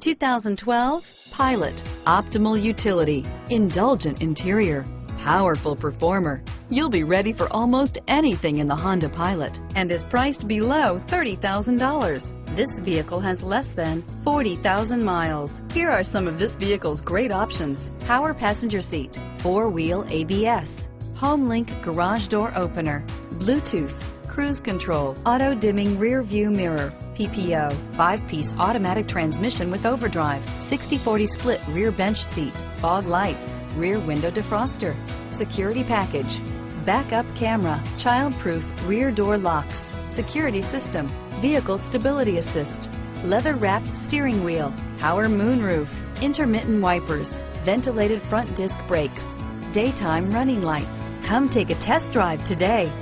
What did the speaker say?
2012 Pilot. Optimal utility, indulgent interior, powerful performer. You'll be ready for almost anything in the Honda Pilot and is priced below $30,000. This vehicle has less than 40,000 miles. Here are some of this vehicle's great options. Power passenger seat, four-wheel ABS, HomeLink garage door opener, Bluetooth, cruise control, auto dimming rear view mirror, PPO, five-piece automatic transmission with overdrive, 60-40 split rear bench seat, fog lights, rear window defroster, security package, backup camera, child-proof rear door locks, security system, vehicle stability assist, leather-wrapped steering wheel, power moonroof, intermittent wipers, ventilated front disc brakes, daytime running lights. Come take a test drive today.